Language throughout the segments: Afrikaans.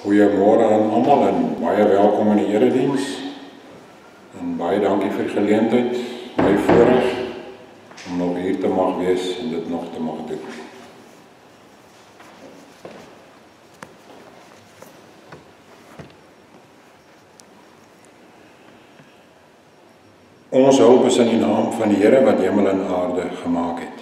Goeiemôre aan almal en baie welkom in die erediens. En baie dankie vir die geleentheid, my voorreg om nog hier te mag wees en dit nog te mag doen. Ons hulp is in die naam van die Here wat hemel en aarde gemaak het.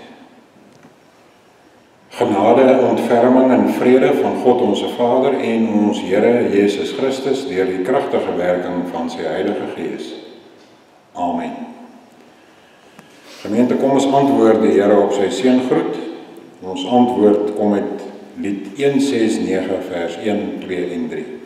Genade, ontferming en vrede van God ons Vader en ons Here Jesus Christus deur die kragtige werking van sy Heilige Gees. Amen. Gemeente, kom ons antwoord die Here op sy seëngroet. Ons antwoord kom met Lied 169 vers 1, 2 en 3.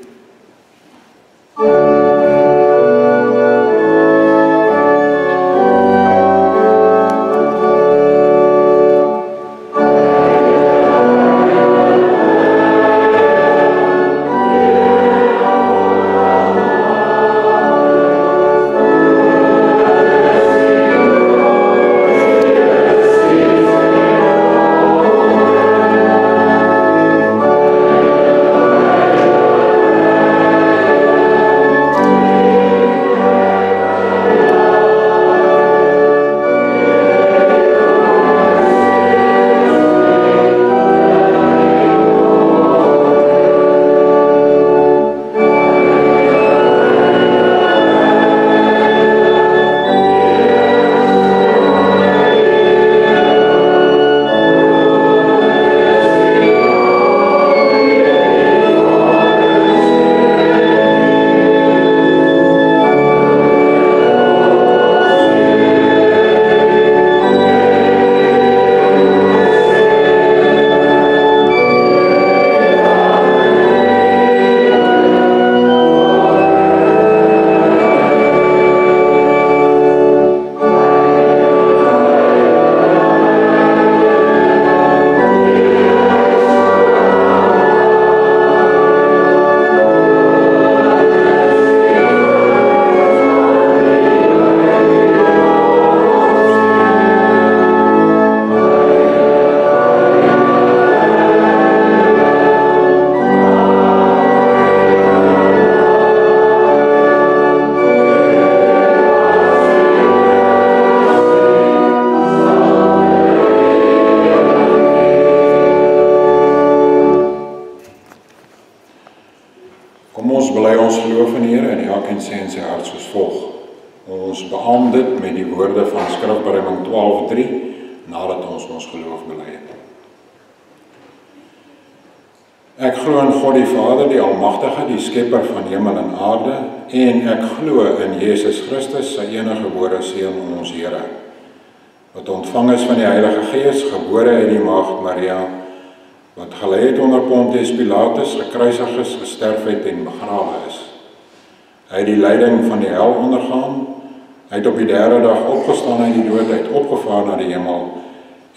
na die hemel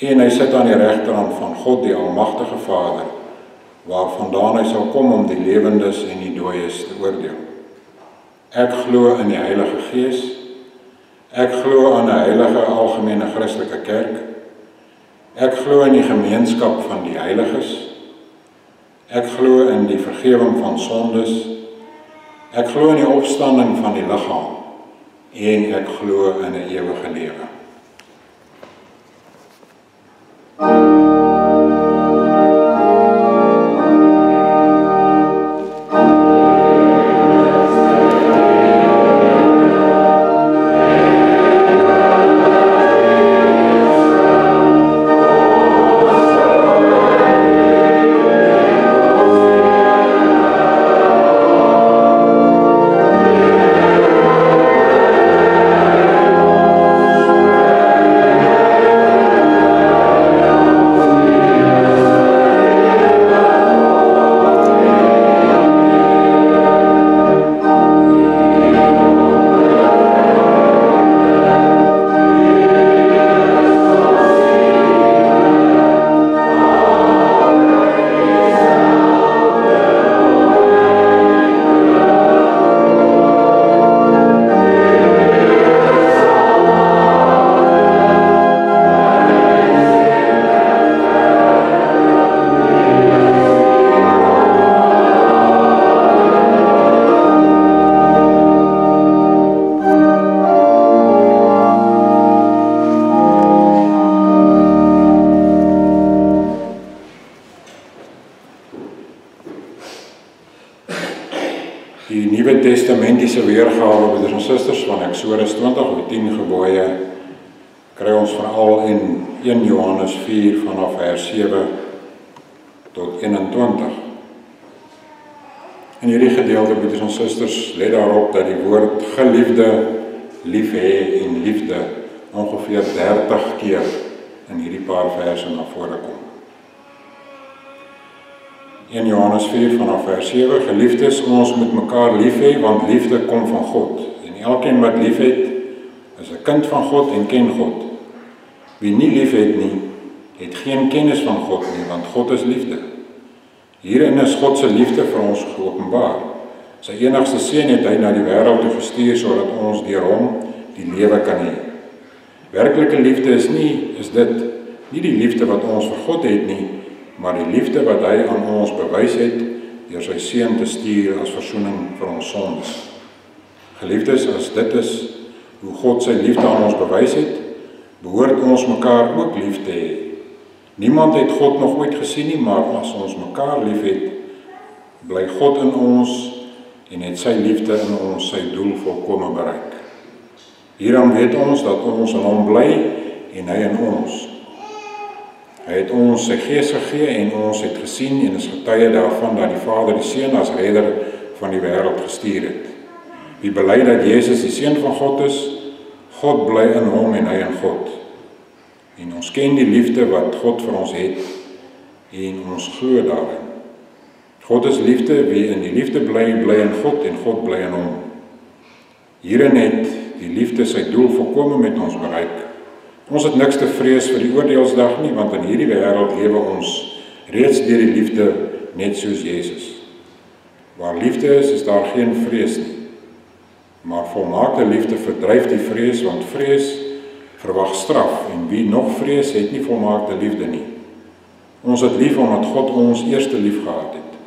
en hy sit aan die regterhand van God die almagtige Vader waarvandaan hy sal kom om die lewendes en die dooies te oordeel. Ek glo in die Heilige Gees. Ek glo aan 'n heilige algemene Christelike kerk. Ek glo in die gemeenskap van die heiliges. Ek glo in die vergifnis van sondes. Ek glo in die opstanding van die liggaam en ek glo in 'n ewige lewe. Thank you. Testamentiese weergawe broeders en susters van Eksodus 20 oor 10 gebooie kry ons veral in 1 Johannes 4 vanaf vers 7 tot 21. In hierdie gedeelte broeders en susters let daarop dat die woord geliefde, lief hê en liefde ongeveer 30 keer in hierdie paar verse na vore kom. 1 Johannes 4 vanaf vers 7 Geliefdes, ons moet mekaar lief hê want liefde kom van God. En elkeen wat liefhet, is 'n kind van God en ken God. Wie nie liefhet nie, het geen kennis van God nie, want God is liefde. Hierin is God se liefde vir ons geopenbaar. Sy enigste seun het hy na die wêreld toe gestuur sodat ons deur hom die lewe kan hê. Werklike liefde is nie is dit nie die liefde wat ons vir God het nie, maar die liefde wat hy aan ons bewys het deur sy seun te stuur as verzoening vir ons sondes. Geliefdes, as dit is hoe God sy liefde aan ons bewys het, behoort ons mekaar ook lief te hê. Niemand het God nog ooit gesien nie, maar as ons mekaar liefhet, bly God in ons en het sy liefde in ons sy doel volkome bereik. Hieraan weet ons dat ons in hom bly en hy in ons. Hy het ons sy gees gegee en ons het gesien en is getuie daarvan dat die Vader die Seun as redder van die wêreld gestuur het. Wie bely dat Jesus die seun van God is, God bly in hom en hy in God. En ons ken die liefde wat God vir ons het en ons glo daarin. God is liefde, wie in die liefde bly, bly in God en God bly in hom. Hierin het die liefde sy doel volkome met ons bereik Ons het niks te vrees vir die oordeelsdag nie, want in hierdie wêreld lewe ons reeds deur die liefde net soos Jesus. Waar liefde is, is daar geen vrees nie. Maar volmaakte liefde verdryf die vrees, want vrees verwag straf en wie nog vrees, het nie volmaakte liefde nie. Ons het lief omdat God ons eerste lief gehad het.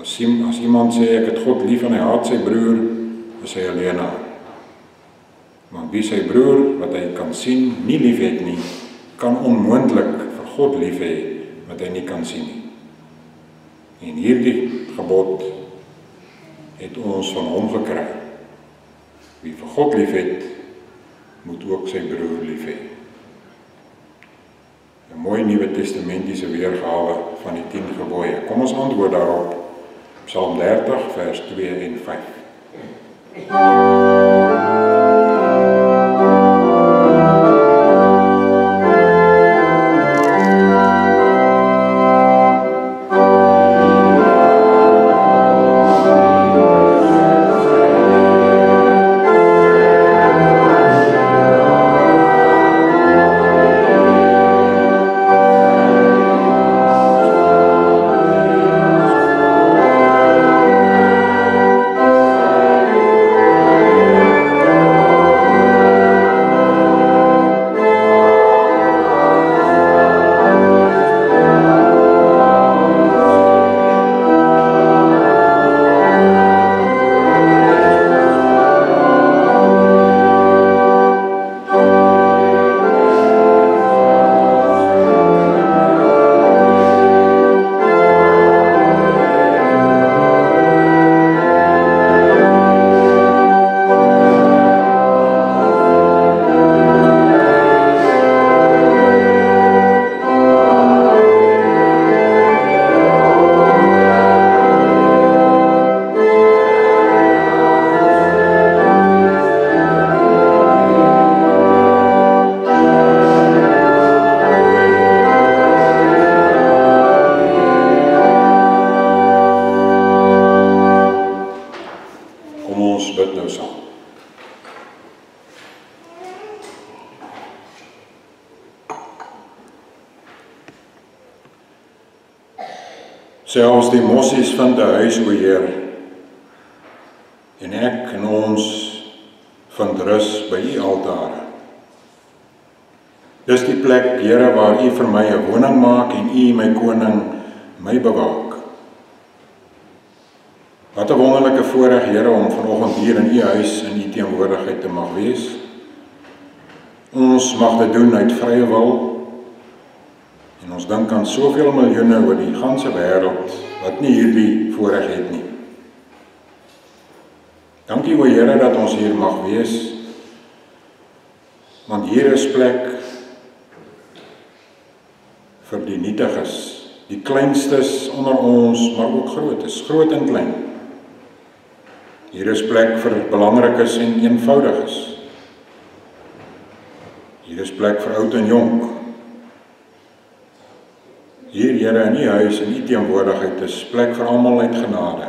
As iemand sê ek het God lief en hy haat sy broer, is hy alleen aan. Want wie sy broer wat hy kan sien nie liefhet nie, kan onmoontlik vir God lief hê wat hy nie kan sien nie. En hierdie gebod het ons van hom gekry. Wie vir God liefhet, moet ook sy broer lief hê. 'n Mooi Nuwe Testamentiese weergawe van die 10 gebooie. Kom ons antwoord daarop. Psalm 30 vers 2 en 5. Die mossies vind 'n huis o Heer. En ek en ons vind rus by u altare. Dis die plek, Here, waar u vir my 'n woning maak en u my koning my bewaak. Wat 'n wonderlike voorreg, Here, om vanoggend hier in u huis in u teenwoordigheid te mag wees. Ons mag dit doen uit vrye wil En ons dink aan soveel miljoene oor die ganse wêreld wat nie hierdie voorreg het nie. Dankie o Here dat ons hier mag wees. Want hier is plek vir die nietiges, die kleinstes onder ons, maar ook grootes, groot en klein. Hier is plek vir belangrikes en eenvoudiges. Hier is plek vir oud en jonk. Hier Here in u huis en u teenwoordigheid is plek vir almal uit genade.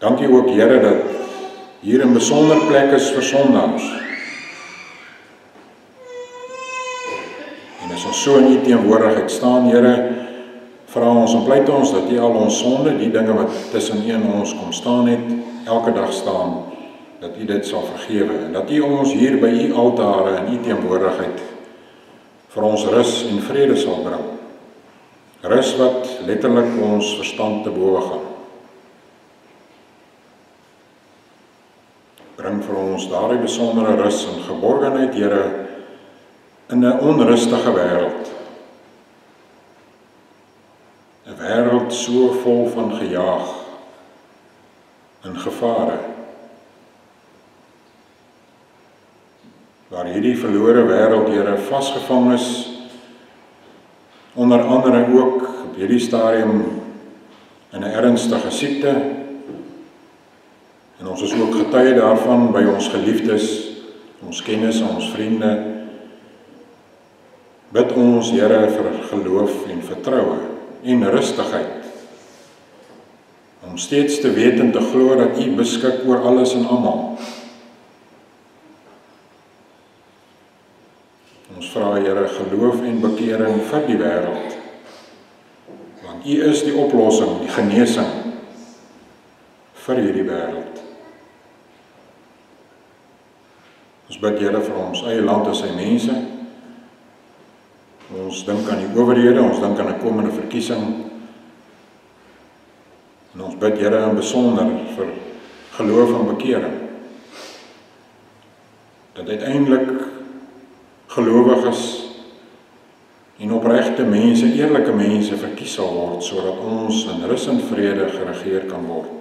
Dankie ook Here dat hier 'n besonder plek is vir sondaars. En as ons so in u teenwoordigheid staan, Here, vra ons en pleit ons dat u al ons sonde, die dinge wat tussen u en ons kom staan het, elke dag staan, dat u dit sal vergewe en dat u ons hier by u altare in u teenwoordigheid vir ons rus en vrede sal bring. Rus wat letterlik ons verstand te bowe gaan. Bring vir ons daardie besondere rus en geborgenheid, Here, in 'n onrustige wêreld. 'n Wêreld so vol van gejaag en gevare. waar hierdie verlore wêreld Here vasgevang is onder andere ook op hierdie stadium in 'n ernstige siekte en ons is ook getuie daarvan by ons geliefdes, ons kennis, ons vriende. Bid ons Here vir geloof en vertroue en rustigheid om steeds te weet en te glo dat U beskik oor alles en almal. Ons vra Here geloof en bekering vir die wêreld. Want U is die oplossing, die genesing vir hierdie wêreld. Ons bid Here vir ons eie land en sy mense. Ons dink aan die owerhede, ons dink aan 'n komende verkiesing. En ons bid Here in besonder vir geloof en bekering. Dat uiteindelik gelowiges en opregte mense, eerlike mense verkies sal word sodat ons in rus en vrede geregeer kan word.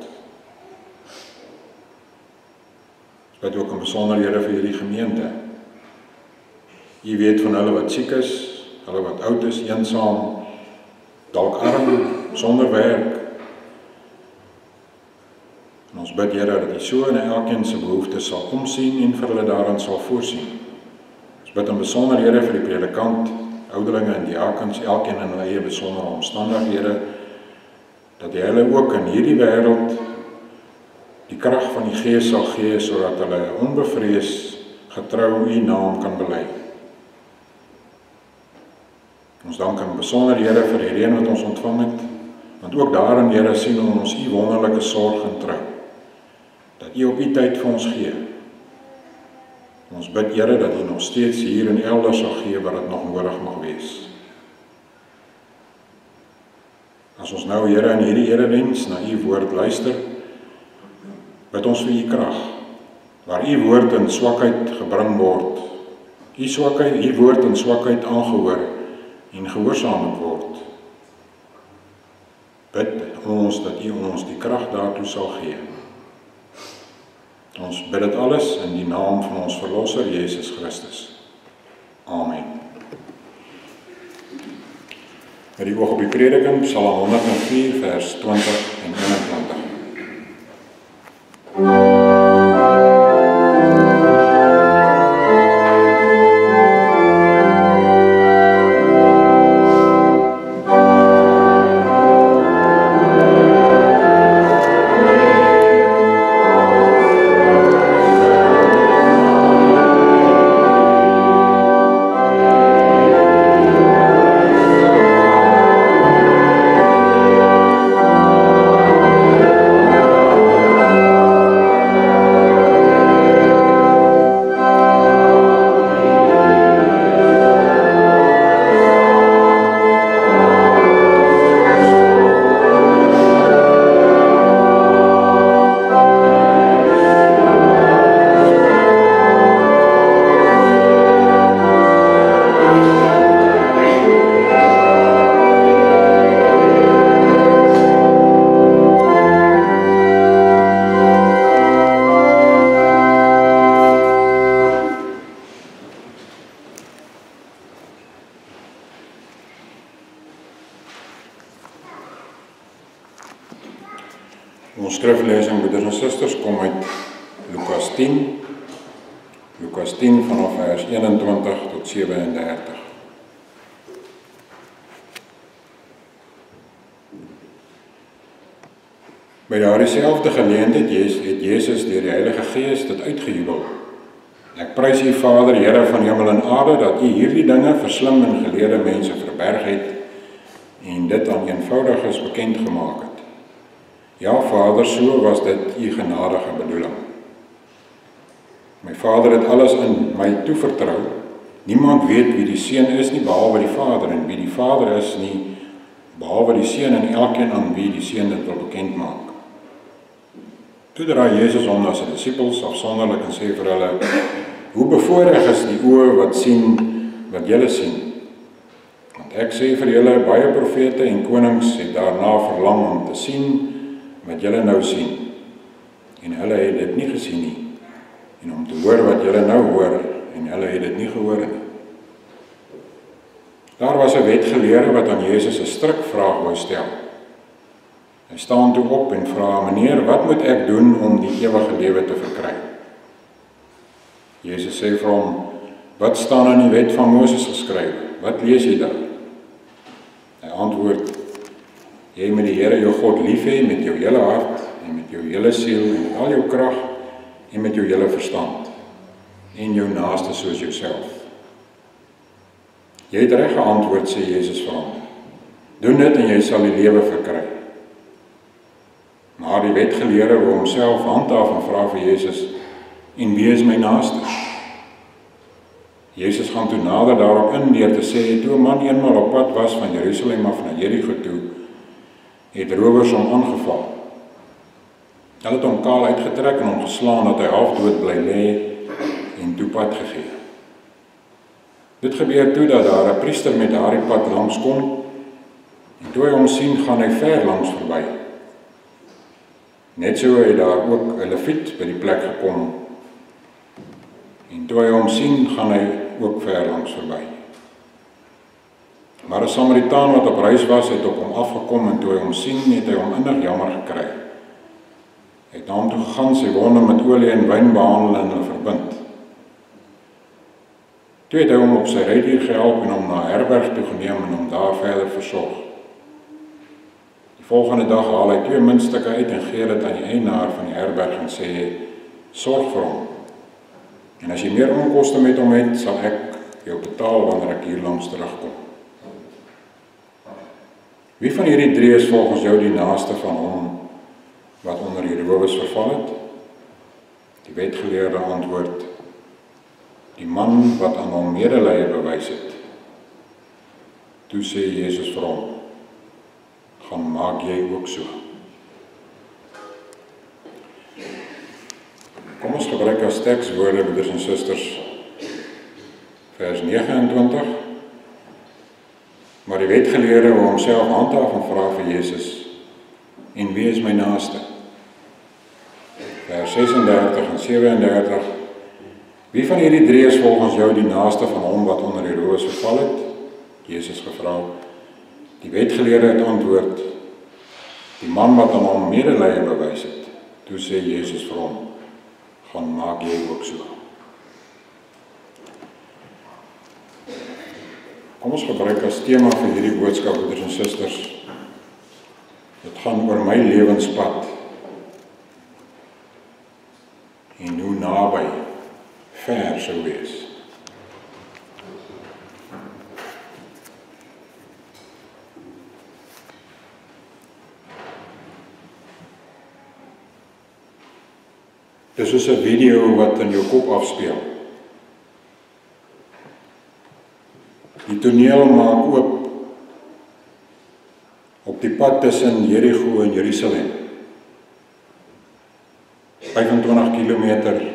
Ons bid ook 'n besonderhede vir hierdie gemeente. U weet van hulle wat siek is, hulle wat oud is, eensaam, dalk arm, sonder werk. En ons bid Here dat U so in elkeen se behoeftes sal omsien en vir hulle daarin sal voorsien. Ons bid in besonderhede vir die predikant, ouderlinge en diakens, elkeen in hulle eie besondere omstandighede dat jy hulle ook in hierdie wêreld die krag van die Gees sal gee sodat hulle onbevrees getrou U naam kan bely. Ons dank in besonderhede vir die reën wat ons ontvang het, want ook daarin Here sien ons U wonderlike sorg en trou. Dat U op U tyd vir ons gee. Ons bid Here dat U nog steeds hier en elders sal gee wat dit nog nodig mag wees. As ons nou Here in hierdie erediens na U woord luister, bid ons vir U krag. Waar U woord in swakheid gebring word, U swakheid, U woord in swakheid aangehoor en gehoorsaam word. Bid ons dat U ons die krag daartoe sal gee. Ons bid dit alles in die naam van ons verlosser Jesus Christus. Amen. Met die oog op die prediking Psalm 104 vers 20 en 21. Amen. Ons skriflesing broeders en susters kom uit Lukas 10. Lukas 10 vanaf vers 21 tot 37. By daardie selfde geleentheid het Jesus deur die Heilige Gees dit uitgejubel. Ek prys U Vader, Here van hemel en aarde, dat U hierdie dinge vir slim en geleerde mense verberg het en dit aan eenvoudiges bekend gemaak het. Ja Vader, so was dit U genadige bedoeling. My Vader het alles in my toevertrou. Niemand weet wie die Seun is nie behalwe die Vader en wie die Vader is nie behalwe die Seun en elkeen aan wie die Seun dit wil bekend maak. Toe draai Jesus om na sy disippels afsonderlik en sê vir hulle: "Hoe bevoorreg is die oë wat sien wat julle sien? Want ek sê vir julle, baie profete en konings het daarna verlang om te sien wat julle nou sien. En hulle het dit nie gesien nie. En om te hoor wat julle nou hoor en hulle het dit nie gehoor nie." Daar was 'n wetgeleerde wat aan Jesus 'n strik vraag wou stel. Hy staan toe op en vra: "Meneer, wat moet ek doen om die ewige lewe te verkry?" Jesus sê vir hom: "Wat staan in die wet van Moses geskryf? Wat lees jy daar?" Hy antwoord: "Jy moet die Here jou God lief hê met jou hele hart en met jou hele siel en met al jou krag en met jou hele verstand en jou naaste soos jouself." Jy het reg geantwoord sê Jesus vir hom. Doen dit en jy sal die lewe verkry. Maar die wetgeleerde wou homself handhaaf en vra vir Jesus: "En wie is my naaste?" Jesus gaan toe nader daarop in deur te sê: "Toe 'n man eenmal op pad was van Jerusalem af na Jerigo toe, het rowers hom aangeval. Hulle het hom kaal uitgetrek en hom geslaan dat hy halfdood bly lê en toe pad gegee. Dit gebeur toe dat daar 'n priester met daardie pad langs kom en toe hy hom sien, gaan hy ver langs verby." Net so het daar ook 'n leviet by die plek gekom. En toe hy hom sien, gaan hy ook ver langs verby. Maar 'n Samaritaan wat op reis was, het op hom afgekom en toe hy hom sien, het hy hom innig jammer gekry. Hy het na hom toe gegaan, sy wonde met olie en wyn behandel en hulle verbind. Toe het hy hom op sy rydier gehelp en hom na 'n herberg toe geneem en hom daar verder versorg. Volgende dag haal hy twee muntstukke uit en gee dit aan die eienaar van die herberg en sê: "Sorg vir hom. En as jy meer onkoste met hom het, sal ek jou betaal wanneer ek hier langs terugkom." Wie van hierdie drie is volgens jou die naaste van hom wat onder die rowers verval het? Die wetgeleerde antwoord: Die man wat aan hom medelee bewys het. Toe sê Jesus vir hom: gaan maak jy ook so. Kom ons gebruik as tekswoorde broeders en susters vers 29 Maar die wetgeleerde wou homself handhaaf en vra vir Jesus en wie is my naaste? Vers 36 en 37 Wie van hierdie drie is volgens jou die naaste van hom wat onder die roos geval het? Jesus gevra Die wetgeleerde het antwoord: Die man wat aan hom medelee bewys het. Toe sê Jesus vir hom: "Gaan maak jy ook so." Kom ons gebruik as tema vir hierdie boodskap broeders en susters. Dit gaan oor my lewenspad. En hoe naby ver sou wees. Dis soos 'n video wat in jou kop afspeel. Die toneel maak oop op die pad tussen Jerigo en Jerusalem. 25 km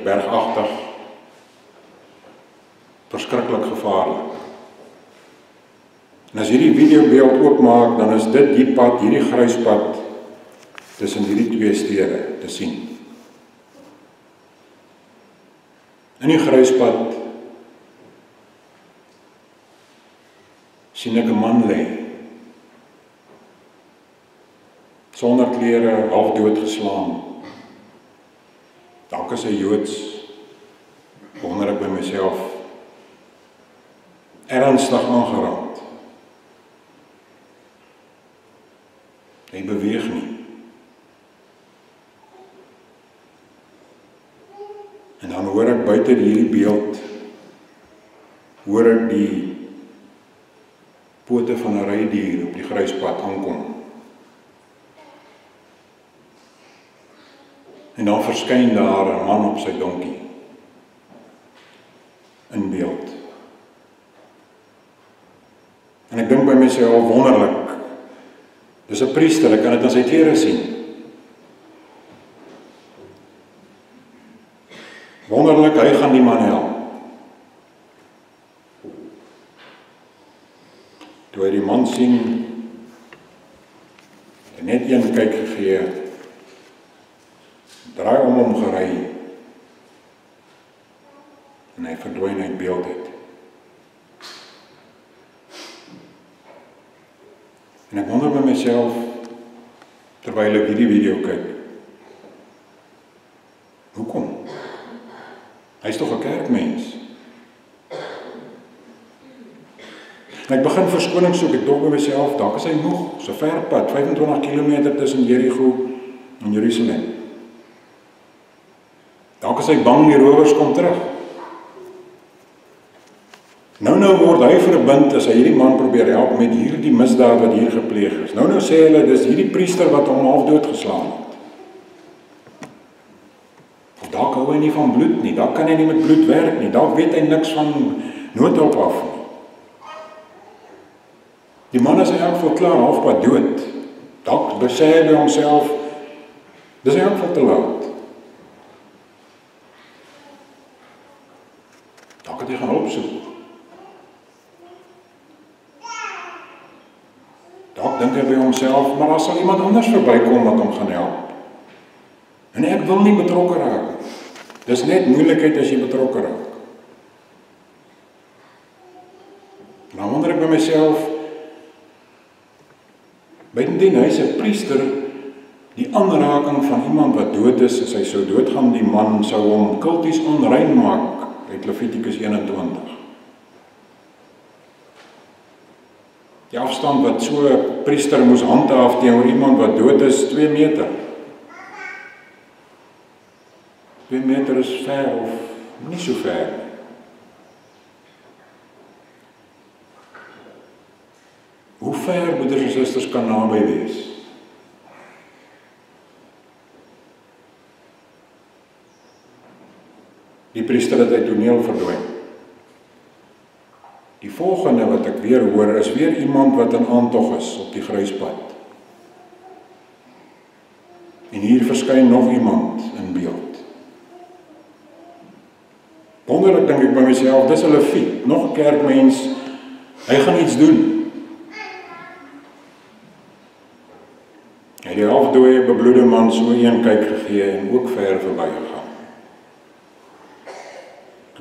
bergagtig. Verskriklik gevaarlik. En as hierdie videobeeld oopmaak, dan is dit die pad, hierdie grys pad tussen hierdie twee stede te sien. In die gruispad sien ek 'n man lê. sonder klere, half dood geslaan. Dalk is hy Joods. Wonder ek by myself ernstig aangeraak. Hy beweeg nie. En dan hoor ek buite hierdie beeld hoor ek die pote van 'n rydier op die gryspad aankom. En dan verskyn daar 'n man op sy donkie in beeld. En ek dink by myself wonderlik. Dis 'n priester, ek kan dit aan sy klere sien. Wonderlik, hy gaan die man help. Toe hy die man sien, net een kyk gegee draai om hom gery en hy verdwyn uit beeld uit. En ek wonder by myself terwyl ek hierdie video kyk. Hoekom? Hy's tog 'n kerkmens. En ek verskoning soek ek dog by myself, dalk is hy moeg, so ver pad, 25 km tussen Jerigo en Jerusalem. Dalk is hy bang die rowers kom terug. Nou nou word hy verbind as hy hierdie man probeer help met hierdie misdaad wat hier gepleeg is. Nou nou sê hulle dis hierdie priester wat hom half dood geslaan het. Dalk hou hy nie van bloed nie. Dalk kan hy nie met bloed werk nie. Dalk weet hy niks van noodhulp af nie. Die man is eintlik klaar halfpad dood. Dalk besê hy by homself dis eintlik te laat. Dalk het hy gaan hulp soek. Dalk dink hy by homself, maar daar sal iemand anders verbykom wat hom gaan help. En ek wil nie betrokke raak nie. Dis net moeilikheid as jy betrokke raak. Nou wonder ek by myself, bytendien hy's 'n priester, die aanraking van iemand wat dood is, as hy sou doodgaan, die man sou hom kulties onrein maak uit Levitikus 21. Die afstand wat so 'n priester moes handhaaf teenoor iemand wat dood is 2 meter. 2 meter is ver of nie so ver nie. Hoe ver broeders en susters kan naby wees? Die priester het uit toneel verdwyn. Die volgende wat ek weer hoor is weer iemand wat in aantog is op die kruispad. En hier verskyn nog iemand in beeld. Wonderlik dink ek by myself, dis 'n leviet, nog 'n kerkmens. Hy gaan iets doen. Halfdooie bebloede man so een kyk gegee en ook ver verbygegaan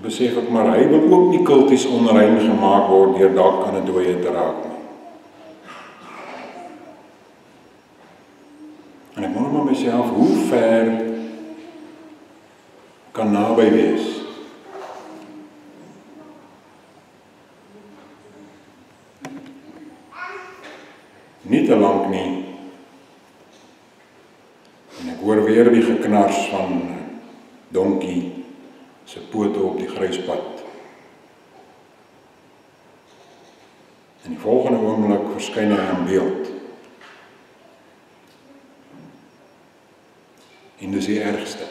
besef ek maar hy wil ook nie kulties onrein gemaak word deur dalk aan 'n dooie te raak nie. En ek wonder maar myself hoe ver kan naby wees. Nie te lank nie. En ek hoor weer die geknars van donkie se pote op die gryspad. En die volgende oomblik verskyn hy in beeld. En dis die ergste.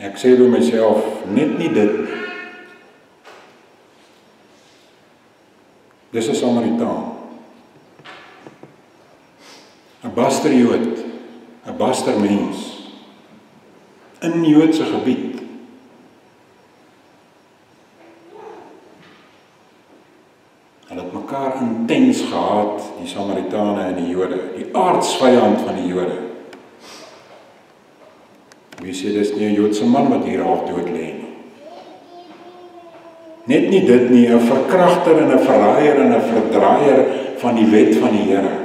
Ek sê vir myself net nie dit Dis 'n Samaritaan. 'n Baster Jood, 'n baster mens in Joodse gebied. Hulle het mekaar intens gehaat, die Samaritane en die Jode, die aardsvyand van die Jode. Wie sê dis nie 'n Joodse man wat hier half dood lê nie. Net nie dit nie, 'n verkragter en 'n verraaier en 'n verdraaier van die wet van die Here.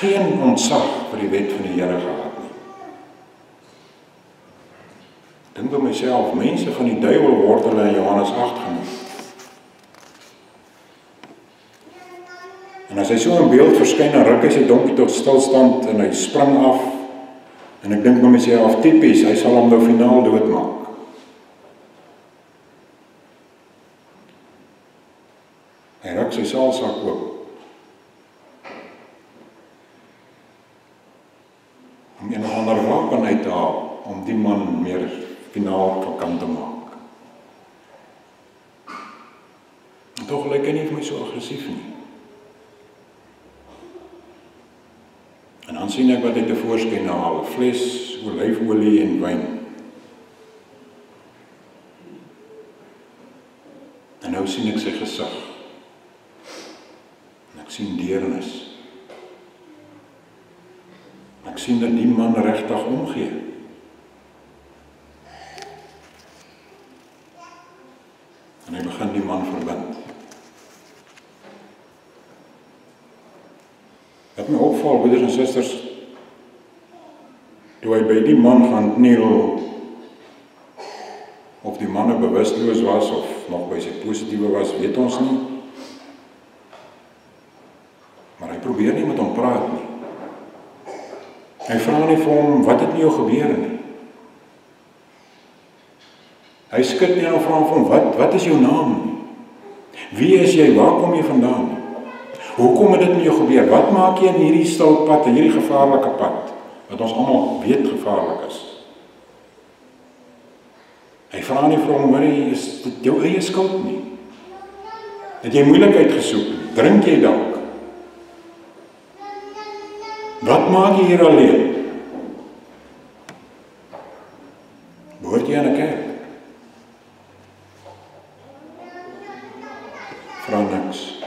Geen ontzag vir die wet van die Here gehad nie. Dink by myself, mense van die duiwel word hulle in Johannes 8 genoem. En as hy so 'n beeld verskyn, dan ruk hy sy donkie tot stilstand en hy spring af. En ek dink by myself, tipies, hy sal hom nou finaal doodmaak. Hy ruk sy saalsak oop. Om een of ander wapen uit te haal om die man meer finaal van kant te maak. Tog lyk hy aggressief nie. En dan sien ek wat hy te voorskyn haal, 'n fles olyfolie en wyn. En nou sien ek sy gesig. En ek sien deernis. Ek sien dat die man regtig omgee. En hy begin die man verbind. Opval, broeders en susters, toe hy by die man gaan kniel of die man bewusteloos was of nog by sy positiewe was, weet ons nie. Maar hy probeer nie met hom praat nie. Hy vra nie vir hom wat het met jou gebeur nie. Hy skud nie en vra hom wat wat is jou naam? Wie is jy? Waar kom jy vandaan? Hoekom het dit met jou gebeur? Wat maak jy in hierdie stil pad, in hierdie gevaarlike pad wat ons almal weet gevaarlik is? Hy vra nie vir hom, "Hoor jy, is dit jou eie skuld nie? Het jy moeilikheid gesoek? Drink jy dalk? Wat maak jy hier alleen?" Behoort jy aan 'n kerk? Vra niks.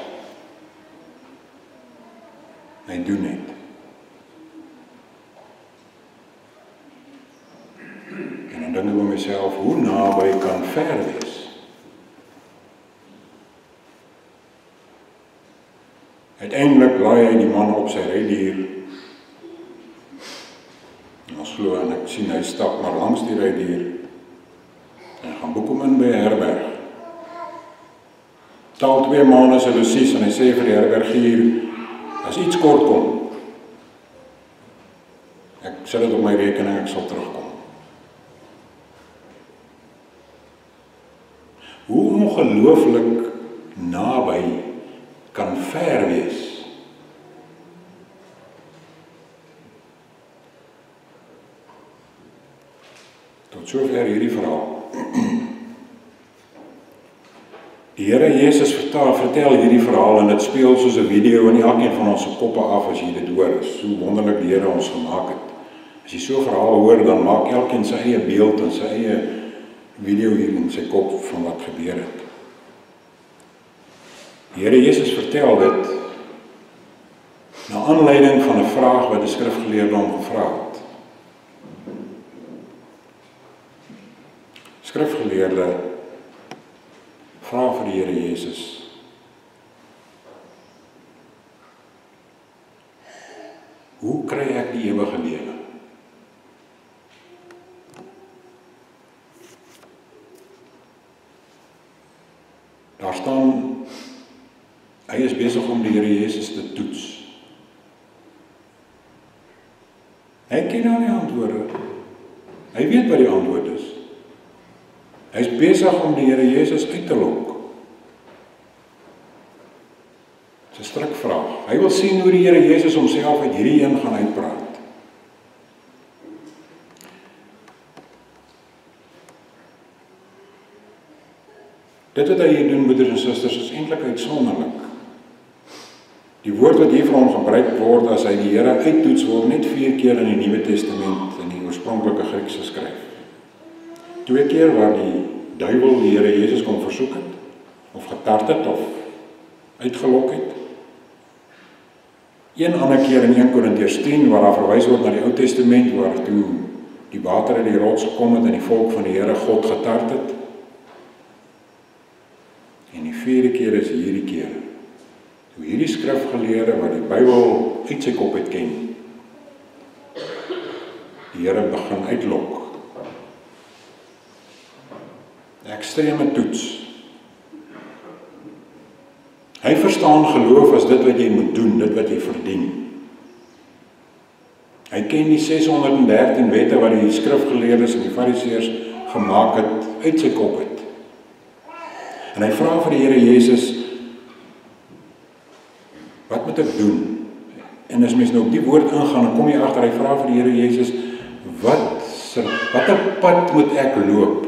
Hy doen net. En dan dink ek by myself, hoe naby kan ver wees? Uiteindelik laai hy die man op sy rydier. En ons glo en ek sien hy stap maar langs die rydier. En gaan boek hom in by herberg. Taal twee maande se losies en hy sê vir die herbergier as iets kort kom. Ek sit dit op my rekening, ek sal terugkom. Hoe ongelooflik naby kan ver wees. Tot sover hierdie verhaal. Die Here Jesus vertel vertel hierdie verhaal en dit speel soos 'n video in elkeen van ons se koppe af as jy dit hoor. So wonderlik die Here ons gemaak het. As jy so 'n verhaal hoor, dan maak elkeen sy eie beeld en sy eie video hier in sy kop van wat gebeur het. Die Here Jesus vertel dit na aanleiding van 'n vraag wat die skrifgeleerde hom gevra het. Skrifgeleerde vra vir die Here Jesus. Hoe kry ek die ewige lewe? Daar staan hy is besig om die Here Jesus te toets. Hy ken al die antwoorde. Hy weet wat die antwoord is. Hy's besig om die Here Jesus uit te lok. Dis 'n strik vraag. Hy wil sien hoe die Here Jesus homself uit hierdie een gaan uitpraat. Dit wat hy hier doen, broeders en susters, is eintlik uitsonderlik. Die woord wat hier vir hom gebruik word as hy die Here uittoets word net 4 keer in die Nuwe Testament in die oorspronklike Grieks geskryf. Twee keer waar die duiwel die Here Jesus kom versoek het of getart het of uitgelok het. Een ander keer in 1 Korintiërs 10 waar daar verwys word na die Ou Testament waar toe die water uit die rots gekom het en die volk van die Here God getart het. En die vierde keer is hierdie keer. Toe hierdie skrifgeleerde wat die Bybel uit sy kop uit ken. Die Here begin uitlok. Ekstreme toets. Hy verstaan geloof as dit wat jy moet doen, dit wat jy verdien. Hy ken die 613 wette wat die skrifgeleerdes en die fariseërs gemaak het uit sy kop uit. En hy vra vir die Here Jesus wat moet ek doen? En as mens nou op die woord ingaan, dan kom jy agter hy vra vir die Here Jesus wat watter pad moet ek loop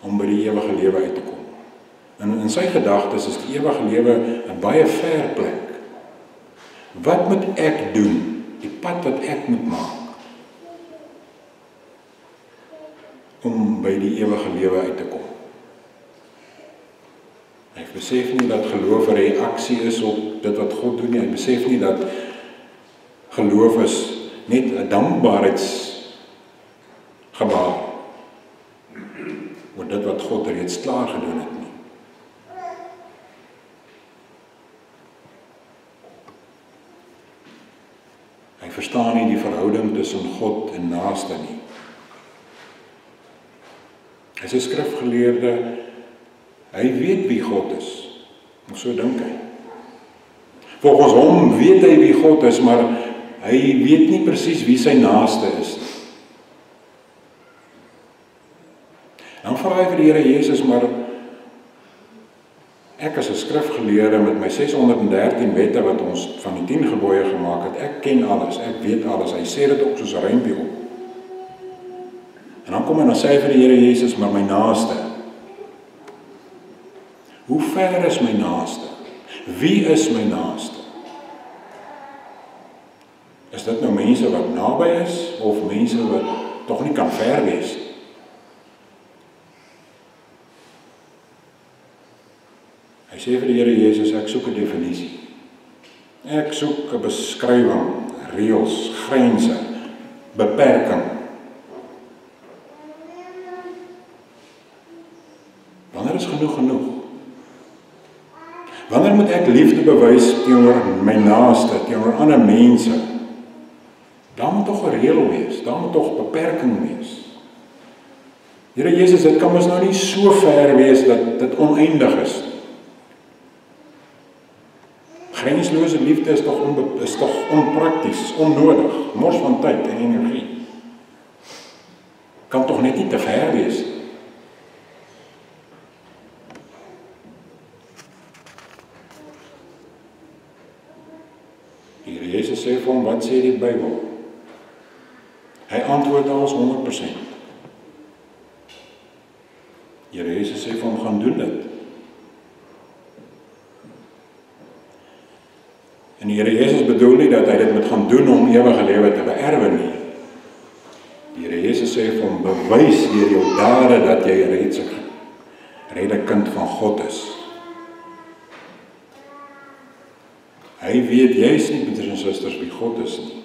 om by die ewige lewe uit te kom? En in sy gedagtes is die ewige lewe 'n baie ver plek. Wat moet ek doen? Die pad wat ek moet maak om by die ewige lewe uit te kom. Hy besef nie dat geloof 'n reaksie is op dit wat God doen nie. Hy besef nie dat geloof is net 'n dankbaarheids gebaar oor dit wat God reeds klaar gedoen het. Hy verstaan nie die verhouding tussen God en naaste nie. Hy's 'n skrifgeleerde. Hy weet wie God is. Ons so dink hy. Volgens hom weet hy wie God is, maar hy weet nie presies wie sy naaste is nie. Dan vra hy vir die Here Jesus maar Ek as 'n skrifgeleerde met my 613 wette wat ons van die 10 gebooie gemaak het, ek ken alles, ek weet alles. Hy sê dit ook soos rympie op. En dan kom hy en sê vir die Here Jesus, maar my naaste. Hoe ver is my naaste? Wie is my naaste? Is dit nou mense wat naby is of mense wat tog nie kan ver wees nie? Sê vir die Here Jesus, ek soek 'n definisie. Ek soek 'n beskrywing, reëls, grense, beperking. Wanneer is genoeg genoeg? Wanneer moet ek liefde bewys teenoor my naaste, teenoor ander mense? Daar moet tog 'n reël wees, daar moet tog beperking wees. Here Jesus, dit kan mos nou nie so ver wees dat dit oneindig is nie. Grenslose liefde is tog is tog onprakties, onnodig, mors van tyd en energie. Kan tog net nie te ver wees nie. Hier Jesus sê vir hom, wat sê die Bybel? Hy antwoord ons 100%. Here Jesus sê vir hom, gaan doen dit. En die Here Jesus bedoel nie dat hy dit moet gaan doen om ewige lewe te beerwe nie. Die Here Jesus sê vir hom bewys deur jou dade dat jy 'n redse redde kind van God is. Hy weet jy's nie broers en susters wie God is nie.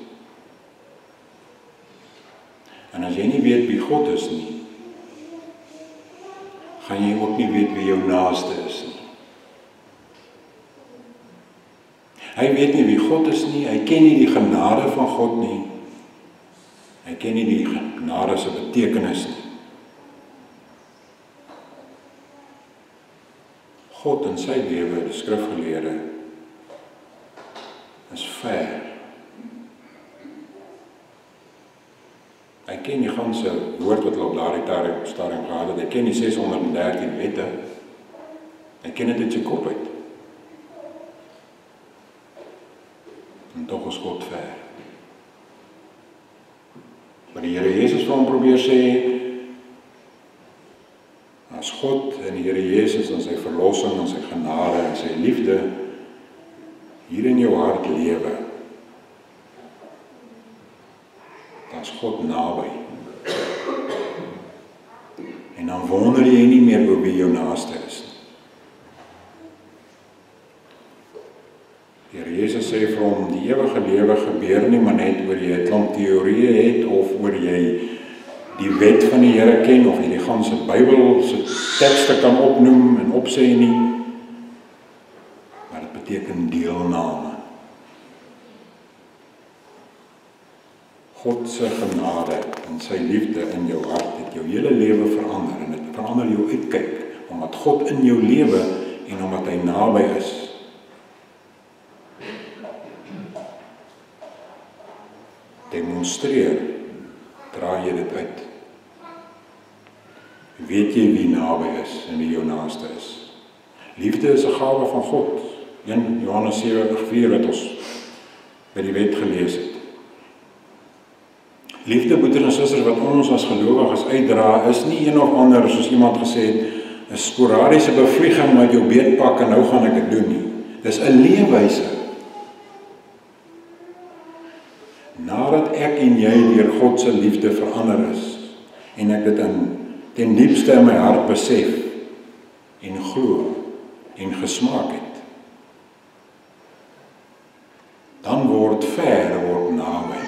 En as jy nie weet wie God is nie, gaan jy ook nie weet wie jou naaste is nie. Hy weet nie wie God is nie. Hy ken nie die genade van God nie. Hy ken nie die genade se betekenis nie. God in sy lewe, die skrifgeleerde is ver. Hy ken die ganse woord wat hulle op daardie tyd stadium gehad het. Hy ken die 613 wette. Hy ken dit uit sy kop uit. en tog is God ver. Maar die Here Jesus vir hom probeer sê as God en die Here Jesus en sy verlossing en sy genade en sy liefde hier in jou hart lewe. Dan's God naby. En dan wonder jy nie meer oor wie jou naaste is nie. Here Jesus sê vir hom die ewige lewe gebeur nie maar net oor jy 'n klomp teorieë het of oor jy die wet van die Here ken of jy die ganse Bybel se tekste kan opnoem en opsê nie. Maar dit beteken deelname. God se genade en sy liefde in jou hart het jou hele lewe verander en dit verander jou uitkyk omdat God in jou lewe en omdat hy naby is. Demonstreer dra jy dit uit. Weet jy wie naby is en wie jou naaste is? Liefde is 'n gawe van God. 1 Johannes 7:4 wat ons by die wet gelees het. Liefde broeders en susters wat ons as gelowiges uitdra is nie een of ander soos iemand gesê het 'n sporadiese bevlieging met jou beetpak en nou gaan ek dit doen nie. Dis 'n leefwyse. Nadat ek en jy deur God se liefde verander is en ek dit in ten diepste in my hart besef en glo en gesmaak het dan word ver word naby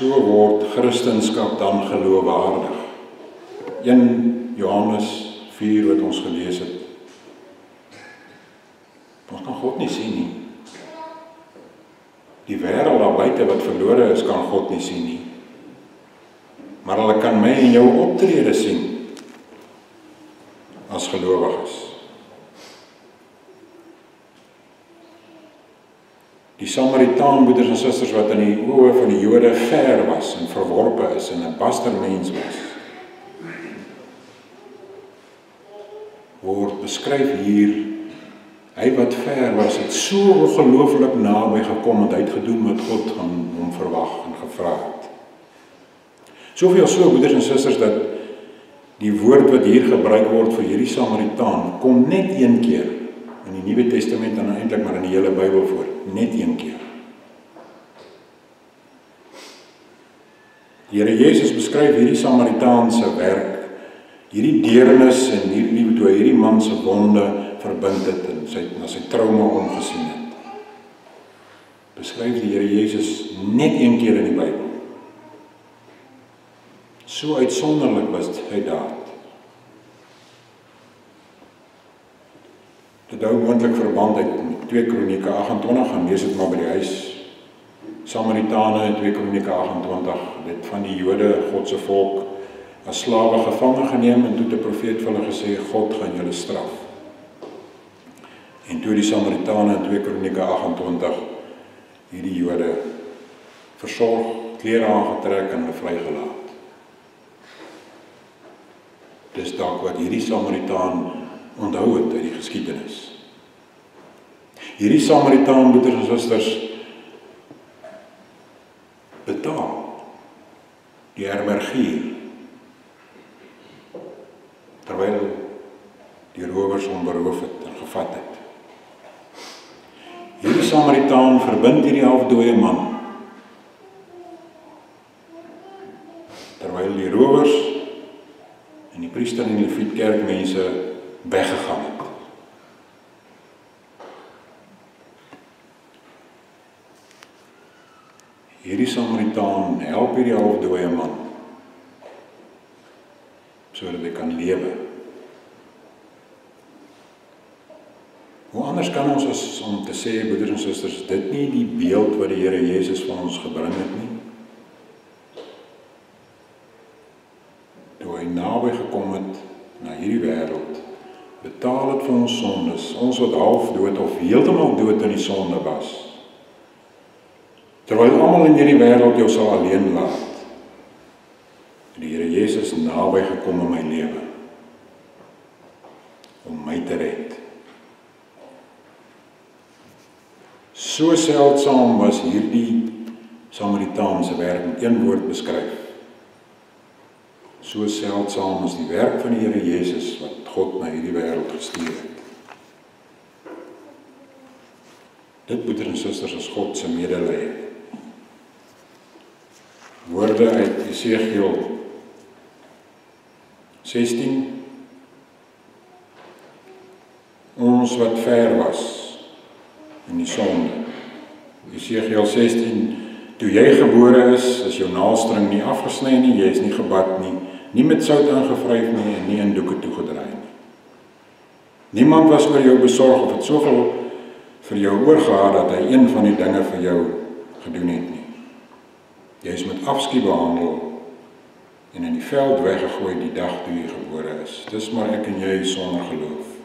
so word Christendom dan geloofwaardig. 1 Johannes 4 wat ons gelees het. Ons kan God nie sien nie. Die wêreld daar buite wat verlore is, kan God nie sien nie. Maar hulle kan my en jou optrede sien as gelowiges. Die Samaritaan broeders en susters wat in die oë van die Jode ver was en verworpe is en 'n bastermens was. word beskryf hier hy wat ver was het so ongelooflik naby gekom en hy het gedoen wat God van hom verwag en gevra het. Soveel so broeders en susters dat die woord wat hier gebruik word vir hierdie Samaritaan kom net een keer in die Nuwe Testament en eintlik maar in die hele Bybel voor, net een keer. Die Here Jesus beskryf hierdie Samaritaanse werk, hierdie deernis en hierdie toe hy hierdie man se wonde verbind het en sy na sy trauma omgesien het. Beskryf die Here Jesus net een keer in die Bybel. So uitsonderlik was hy daar. Dit hou moontlik verband uit met 2 Kronieke 28 gaan lees dit maar by die huis. Samaritane in 2 Kronieke 28, dit van die Jode, God se volk as slawe gevange geneem en toe die profeet vir hulle gesê God gaan julle straf. En toe die Samaritane in 2 Kronieke 28 hierdie Jode versorg, klere aangetrek en hulle vrygelaat. Dis dalk wat hierdie Samaritaan onthou het uit die geskiedenis. Hierdie Samaritaan broeders en susters betaal die herbergier terwyl die rowers hom beroof het en gevat het. Hierdie Samaritaan verbind hierdie halfdooie man terwyl die rowers en die priester en die leviet kerkmense weggegaan het. Hierdie Samaritaan help hierdie halfdooie man sodat hy kan lewe. Hoe anders kan ons as om te sê broeders en susters, dit nie die beeld wat die Here Jesus vir ons gebring het nie. Toe hy naby gekom het na hierdie wêreld betaal het vir ons sondes, ons wat half dood of heeltemal dood in die sonde was. Terwyl almal in hierdie wêreld jou sal alleen laat. Die Here Jesus naby gekom in my lewe om my te red. So seldsaam was hierdie Samaritaanse werk in een woord beskryf. So seldsaam is die werk van die Here Jesus wat God na hierdie wêreld gestuur het. Dit moet ons susters as God se medelee. Woorde uit Jesegiel 16 Ons wat ver was in die sonde. Jesegiel 16 Toe jy gebore is, is jou naaldstring nie afgesny nie, jy is nie gebad nie, nie met sout aangevryf nie en nie in doeke toegedraai nie. Niemand was oor jou besorg of het soveel vir jou oorgehad dat hy een van die dinge vir jou gedoen het nie. Jy is met afskeid behandel en in die veld weggegooi die dag toe jy gebore is. Dis maar ek en jy sonder geloof.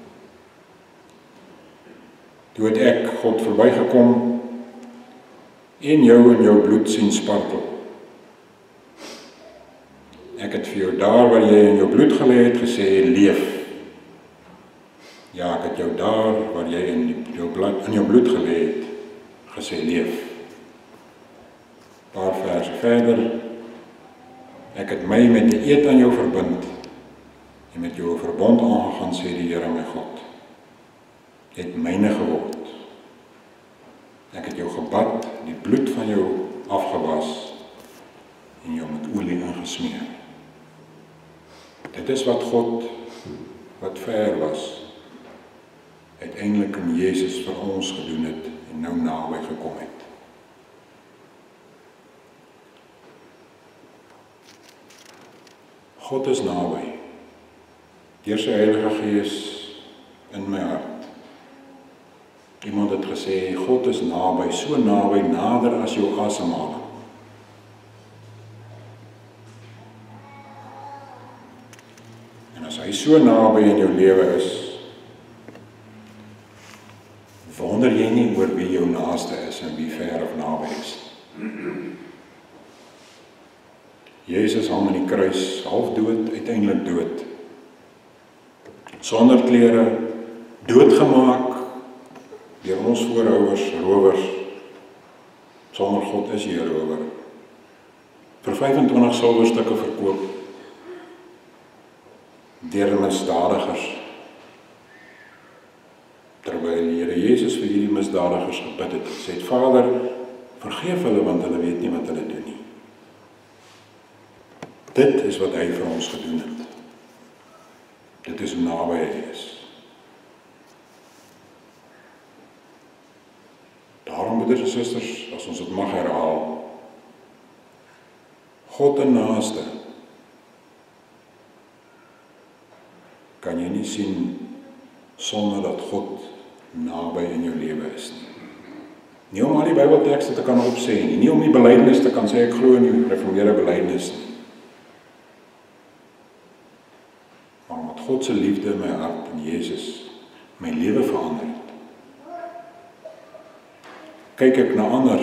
Toe het ek God verbygekom en jou in jou bloed sien spartel. Ek het vir jou daar waar jy in jou bloed gelê het gesê leef. Ja, ek het jou daar waar jy in jou bloed in jou bloed gelê het gesê leef. Paar verse verder. Ek het my met die eed aan jou verbind en met jou 'n verbond aangegaan sê die Here my God. Jy het myne geword. Ek het jou gebad, bloed van jou afgewas en jou met olie ingesmeer. Dit is wat God wat ver was uiteindelik in Jesus vir ons gedoen het en nou naby gekom het. God is naby. Deur sy Heilige Gees in my hart. Gesê God is naby, so naby, nader as jou asemhaling. En as hy so naby in jou lewe is, wonder jy nie oor wie jou naaste is en wie ver of naby is. Jesus hang aan die kruis, half dood, uiteindelik dood. Sonder klere, doodgemaak deur ons voorouers, rowers. Sonder God is jy 'n rower. Vir 25 silwerstukke verkoop deur misdadigers terwyl die Here Jesus vir hierdie misdadigers gebid het, sê het Vader, vergeef hulle want hulle weet nie wat hulle doen nie. Dit is wat hy vir ons gedoen het. Dit is naby hy is. Daarom broeders en susters, as ons dit mag herhaal, God en naaste kan jy nie sien sonder dat God naby in jou lewe is nie. Nie om al die Bybeltekste te kan opsê nie, nie om die belydenis te kan sê ek glo in die gereformeerde belydenis nie. Maar omdat God se liefde in my hart in Jesus my lewe verander het. Kyk ek na ander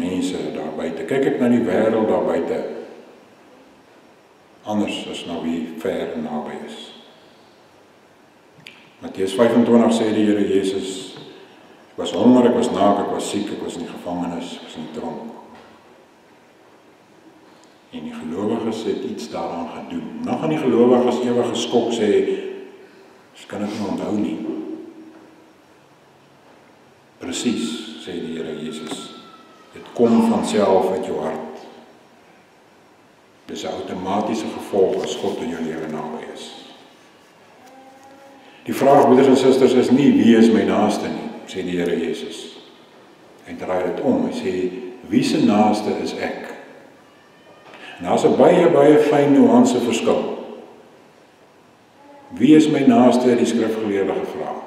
mense daar buite, kyk ek na die wêreld daar buite anders as na wie ver en naby is. Matteus 25 sê die Here Jesus ek was honger, ek was naak, ek was siek, ek was in die gevangenis, ek was in die tronk. En die gelowiges het iets daaraan gedoen. Nog aan die gelowiges ewig geskok sê, "Ek kan dit nie onthou nie." Presies, sê die Here Jesus. Dit kom van self uit jou hart. Dis 'n outomatiese gevolg as God in jou lewe naby is. Die vraag broeders en susters is nie wie is my naaste nie, sê die Here Jesus. Hy draai dit om. Hy sê wie se naaste is ek? En daar's 'n baie baie fyn nuance verskil. Wie is my naaste het die skrifgeleerde gevra.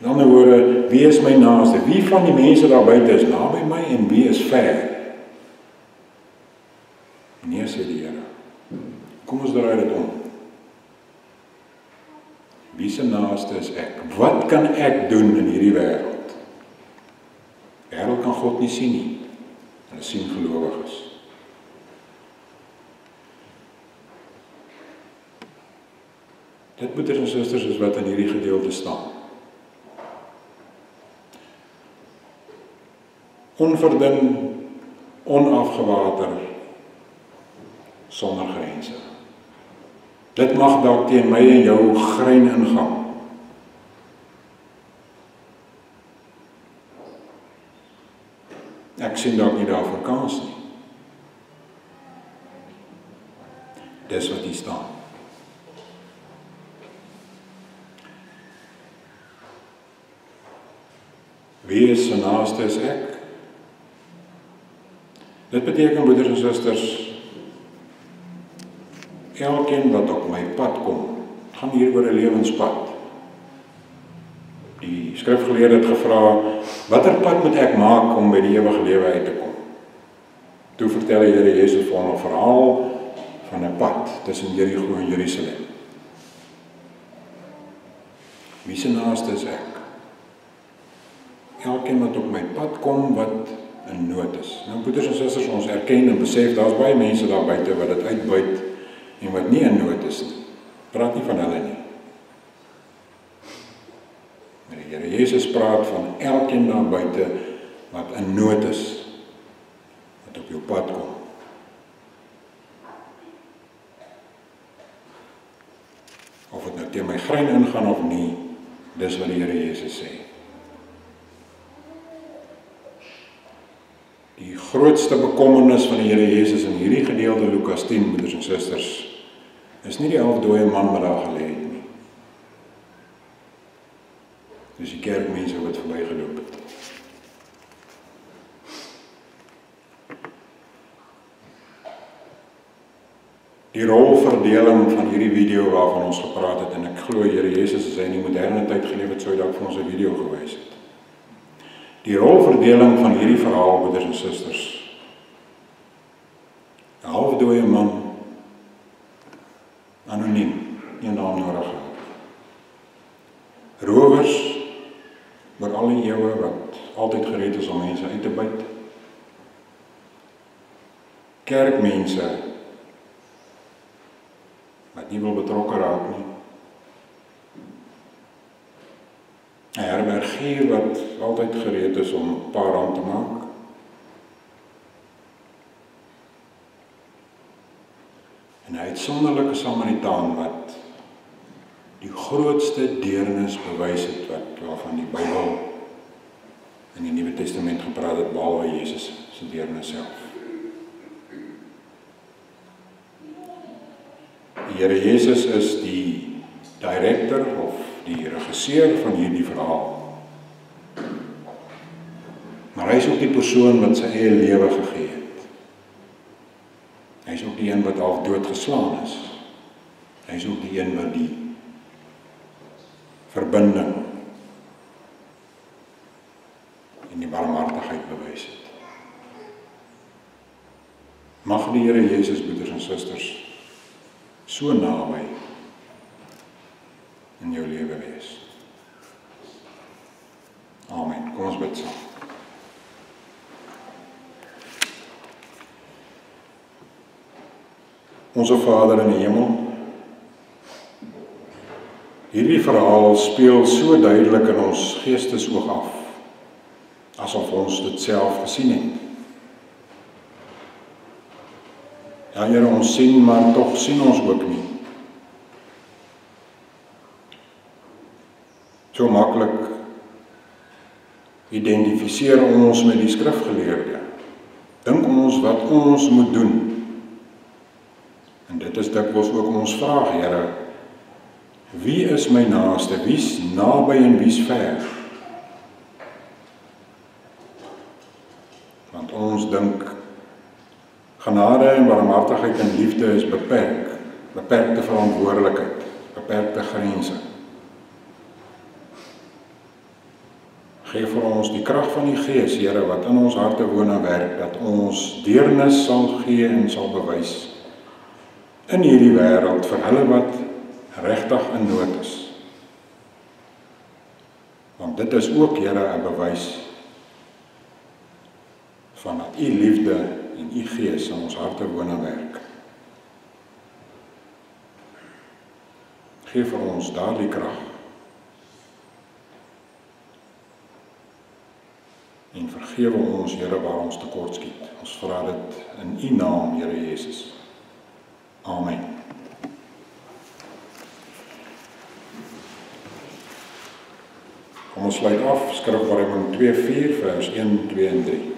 In ander woorde, wie is my naaste? Wie van die mense daar buite is naby my en wie is ver? Nee sê die Here. Kom ons draai dit om. Wie se naaste is ek? Wat kan ek doen in hierdie wêreld? Wêreld kan God nie sien nie. Hulle sien gelowiges. Dit broeders en susters is wat in hierdie gedeelte staan. Onverdun, onafgewater, sonder grense. Dit mag dalk teen my en jou grein ingaan. Ek sien dalk nie daarvoor kans nie. Dis wat hier staan. Wie is se naaste is ek? Dit beteken broeders en susters elkeen wat op my pad kom, gaan hier oor 'n lewenspad. skrifgeleerde het gevra, "Watter pad moet ek maak om by die ewige lewe uit te kom?" Toe vertel die Here Jesus vir hom 'n verhaal van 'n pad tussen Jerigo en Jerusalem. Wie se naaste is ek? Elkeen wat op my pad kom wat in nood is. Nou broeders en susters, ons erken en besef daar's baie mense daar buite wat dit uitbuit en wat nie in nood is nie. Praat nie van hulle nie. Die Here Jesus praat van elkeen daar buite wat in nood is wat op jou pad kom. Of dit nou teen my grein ingaan of nie, dis wat die Here Jesus sê. Die grootste bekommernis van die Here Jesus in hierdie gedeelte Lukas 10, broeders en susters, is nie die half dooie man wat daar gelê het nie. Dis die kerkmense wat verbygeloop het. Die rolverdeling van hierdie video waarvan ons gepraat het en ek glo Here Jesus as hy in die moderne tyd geleef het, sou dalk vir ons 'n video gewys het. Die rolverdeling van hierdie verhaal, broeders en susters. 'n Halfdooie man anoniem, nie naam nodig gehad. Rowers oor al die eeue wat altyd gereed is om mense uit te byt. Kerkmense wat nie wil betrokke raak nie. 'n Herbergier wat altyd gereed is om 'n paar rand te maak. En hy het sonderlike Samaritaan wat die grootste deernis bewys het wat waarvan die Bybel in die Nuwe Testament gepraat het behalwe Jesus se deernis self. Die Here Jesus is die direkteur of die regisseur van hierdie verhaal. Hy is ook die persoon wat sy eie lewe gegee het. Hy is ook die een wat half dood geslaan is. Hy is ook die een wat die verbinding en die barmhartigheid bewys het. Mag die Here Jesus broeders en susters so naby in jou lewe wees. Amen. Kom ons bid saam. Onse Vader in die hemel. Hierdie verhaal speel so duidelik in ons geestesoog af asof ons dit self gesien het. Ja, Here, ons sien maar tog sien ons ook nie. So maklik identifiseer ons met die skrifgeleerde. Dink ons wat ons moet doen. Is dikwels ook ons vraag, Here. Wie is my naaste? Wie's naby en wie's ver? Want ons dink genade en barmhartigheid en liefde is beperk, beperkte verantwoordelikheid, beperkte grense. Geef vir ons die krag van die Gees, Here, wat in ons harte woon en werk, dat ons deernis sal gee en sal bewys in hierdie wêreld vir hulle wat regtig in nood is. Want dit is ook, Here, 'n bewys van dat u liefde en u gees in ons harte woon en werk. Geef vir ons daardie krag. En vergewe ons, Here, waar ons tekortskiet. Ons vra dit in u naam, Here Jesus. Amen. Kom ons sluit af Skrifwoorde 2:4 vers 1, 2 en 3.